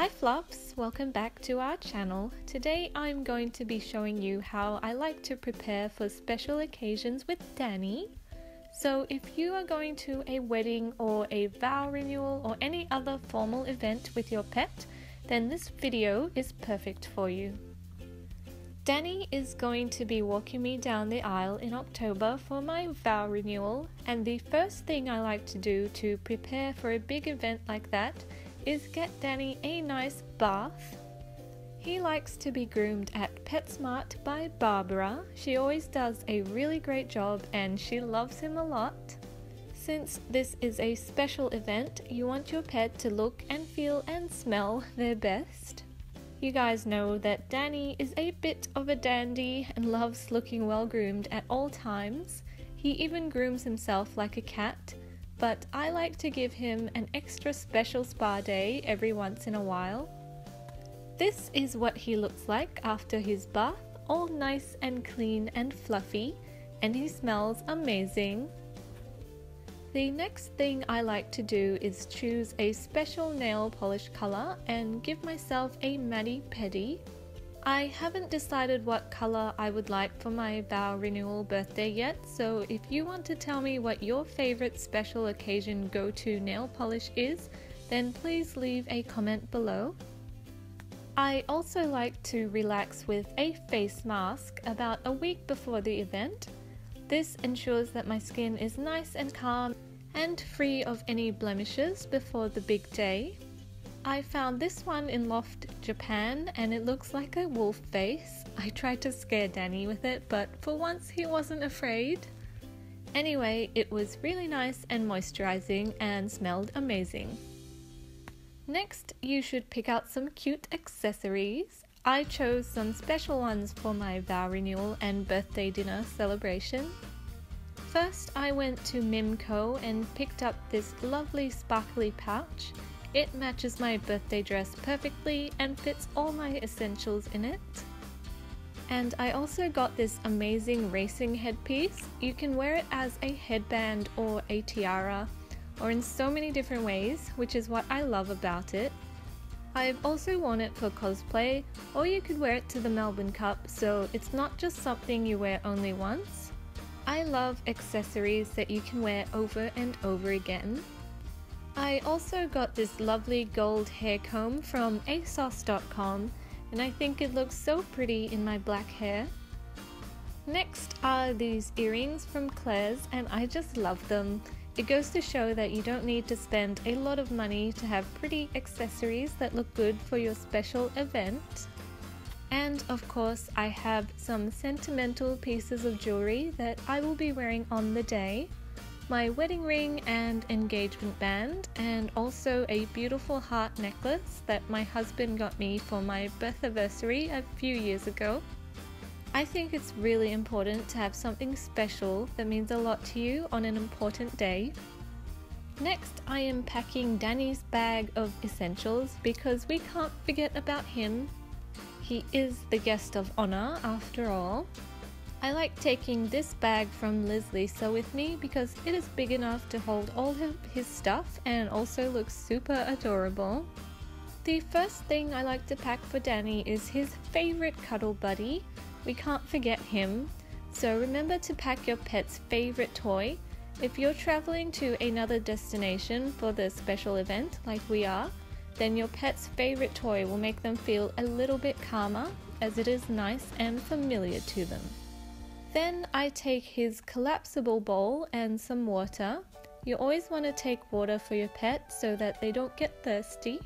Hi Fluffs, welcome back to our channel. Today I'm going to be showing you how I like to prepare for special occasions with Danny. So if you are going to a wedding or a vow renewal or any other formal event with your pet, then this video is perfect for you. Danny is going to be walking me down the aisle in October for my vow renewal, and the first thing I like to do to prepare for a big event like that is get Danny a nice bath. He likes to be groomed at PetSmart by Barbara. She always does a really great job and she loves him a lot. Since this is a special event, you want your pet to look and feel and smell their best. You guys know that Danny is a bit of a dandy and loves looking well groomed at all times. He even grooms himself like a cat but I like to give him an extra special spa day every once in a while. This is what he looks like after his bath, all nice and clean and fluffy, and he smells amazing. The next thing I like to do is choose a special nail polish color and give myself a mani pedi I haven't decided what colour I would like for my vow renewal birthday yet, so if you want to tell me what your favourite special occasion go to nail polish is, then please leave a comment below. I also like to relax with a face mask about a week before the event. This ensures that my skin is nice and calm and free of any blemishes before the big day. I found this one in Loft Japan and it looks like a wolf face. I tried to scare Danny with it, but for once he wasn't afraid. Anyway, it was really nice and moisturizing and smelled amazing. Next, you should pick out some cute accessories. I chose some special ones for my vow renewal and birthday dinner celebration. First, I went to Mimco and picked up this lovely sparkly pouch. It matches my birthday dress perfectly and fits all my essentials in it. And I also got this amazing racing headpiece. You can wear it as a headband or a tiara or in so many different ways, which is what I love about it. I've also worn it for cosplay, or you could wear it to the Melbourne Cup, so it's not just something you wear only once. I love accessories that you can wear over and over again. I also got this lovely gold hair comb from ASOS.com and I think it looks so pretty in my black hair. Next are these earrings from Claire's and I just love them. It goes to show that you don't need to spend a lot of money to have pretty accessories that look good for your special event. And of course I have some sentimental pieces of jewelry that I will be wearing on the day my wedding ring and engagement band, and also a beautiful heart necklace that my husband got me for my birthiversary a few years ago. I think it's really important to have something special that means a lot to you on an important day. Next, I am packing Danny's bag of essentials because we can't forget about him. He is the guest of honor after all. I like taking this bag from Liz Lisa with me because it is big enough to hold all his stuff and also looks super adorable. The first thing I like to pack for Danny is his favorite cuddle buddy. We can't forget him. So remember to pack your pet's favorite toy. If you're traveling to another destination for the special event like we are, then your pet's favorite toy will make them feel a little bit calmer as it is nice and familiar to them. Then I take his collapsible bowl and some water. You always want to take water for your pet so that they don't get thirsty.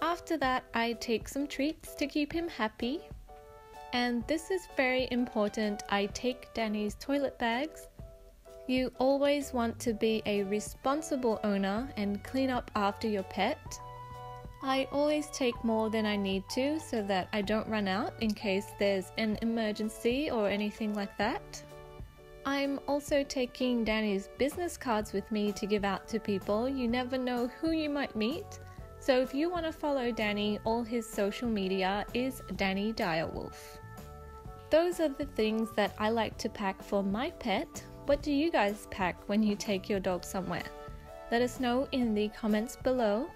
After that, I take some treats to keep him happy. And this is very important, I take Danny's toilet bags. You always want to be a responsible owner and clean up after your pet. I always take more than I need to so that I don't run out in case there's an emergency or anything like that. I'm also taking Danny's business cards with me to give out to people. You never know who you might meet. So if you want to follow Danny, all his social media is Danny Direwolf. Those are the things that I like to pack for my pet. What do you guys pack when you take your dog somewhere? Let us know in the comments below.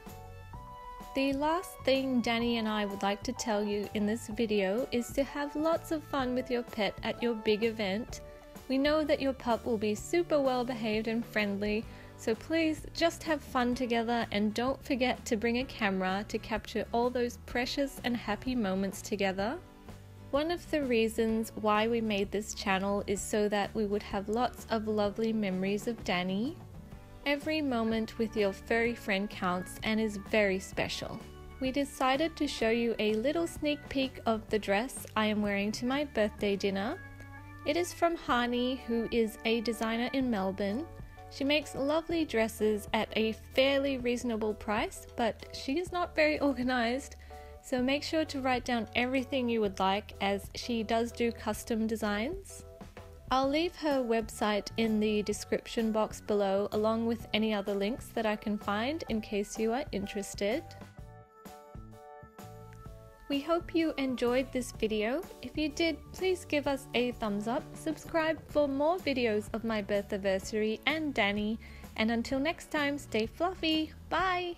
The last thing Danny and I would like to tell you in this video is to have lots of fun with your pet at your big event. We know that your pup will be super well behaved and friendly, so please just have fun together and don't forget to bring a camera to capture all those precious and happy moments together. One of the reasons why we made this channel is so that we would have lots of lovely memories of Danny. Every moment with your furry friend counts and is very special. We decided to show you a little sneak peek of the dress I am wearing to my birthday dinner. It is from Haani, who is a designer in Melbourne. She makes lovely dresses at a fairly reasonable price, but she is not very organized, so make sure to write down everything you would like as she does do custom designs. I'll leave her website in the description box below along with any other links that I can find in case you are interested. We hope you enjoyed this video. If you did, please give us a thumbs up, subscribe for more videos of my birthiversary and Danny, and until next time, stay fluffy. Bye!